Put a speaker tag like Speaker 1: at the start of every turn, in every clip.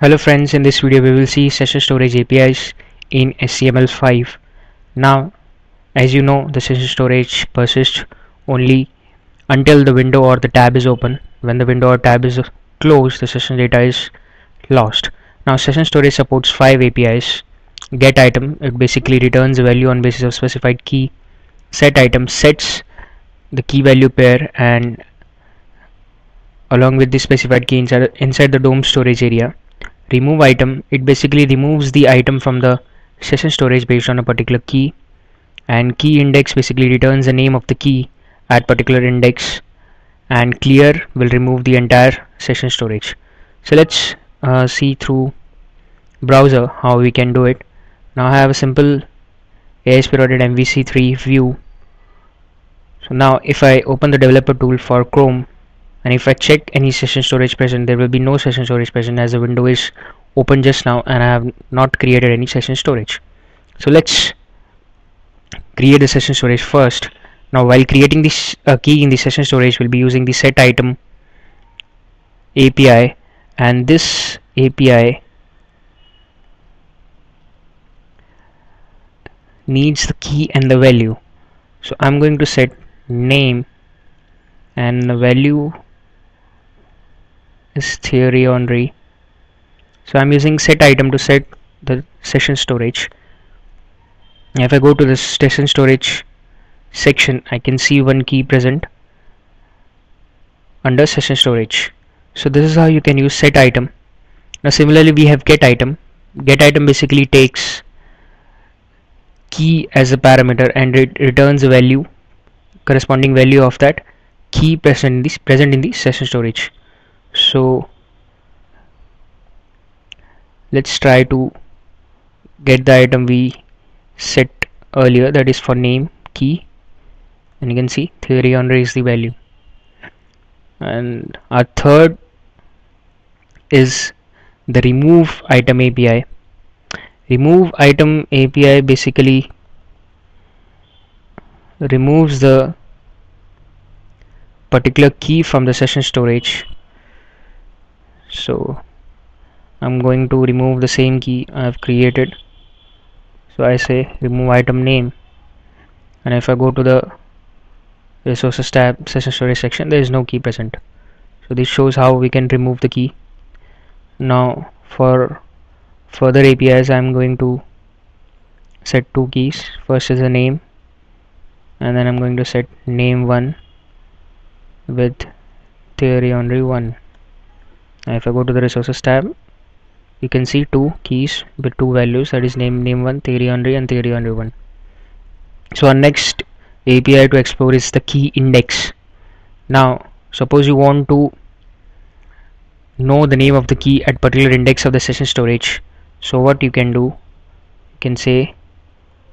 Speaker 1: Hello friends, in this video we will see session storage APIs in HTML5. Now, as you know, the session storage persists only until the window or the tab is open. When the window or tab is closed, the session data is lost. Now, session storage supports five APIs. Get item, it basically returns a value on basis of specified key. Set item sets the key value pair and along with the specified key inside, inside the DOM storage area remove item. It basically removes the item from the session storage based on a particular key. And key index basically returns the name of the key at particular index. And clear will remove the entire session storage. So let's uh, see through browser how we can do it. Now I have a simple ASP.NET MVC3 view. So now if I open the developer tool for Chrome and if I check any session storage present there will be no session storage present as the window is open just now and I have not created any session storage. So let's create the session storage first. Now while creating this uh, key in the session storage we'll be using the set item API and this API needs the key and the value. So I'm going to set name and the value is Thierry Henry so I'm using set item to set the session storage. If I go to the session storage section I can see one key present under session storage. So this is how you can use set item. Now similarly we have get item. Get item basically takes key as a parameter and it returns a value corresponding value of that key present in present in the session storage so let's try to get the item we set earlier that is for name key. And you can see Thierry Henry is the value. And our third is the remove item API remove item API basically removes the particular key from the session storage so I'm going to remove the same key I have created. So I say remove item name. And if I go to the resources tab session storage section there is no key present. So this shows how we can remove the key. Now for further APIs I'm going to set two keys. First is a name. And then I'm going to set name 1 with Thierry only 1 now if I go to the resources tab you can see two keys with two values. That is name name 1 Thierry Henry and Thierry Henry 1 so our next API to explore is the key index. Now suppose you want to know the name of the key at particular index of the session storage. So what you can do? You can say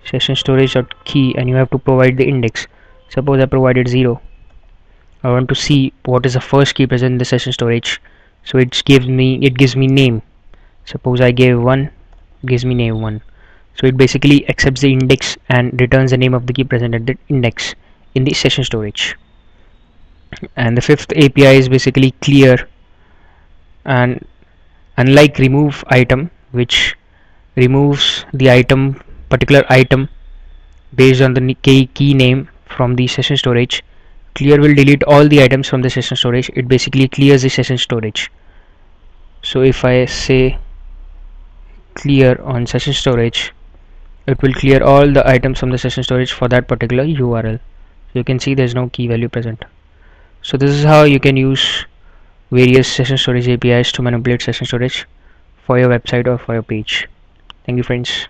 Speaker 1: session storage key and you have to provide the index. Suppose I provided 0 I want to see what is the first key present in the session storage so it gives me it gives me name. Suppose I gave 1 gives me name 1 so it basically accepts the index and returns the name of the key present at the index in the session storage. And the fifth API is basically clear and unlike remove item which removes the item particular item based on the key, key name from the session storage clear will delete all the items from the session storage. It basically clears the session storage. So if I say clear on session storage it will clear all the items from the session storage for that particular URL you can see there's no key value present. So this is how you can use various session storage APIs to manipulate session storage for your website or for your page. Thank you friends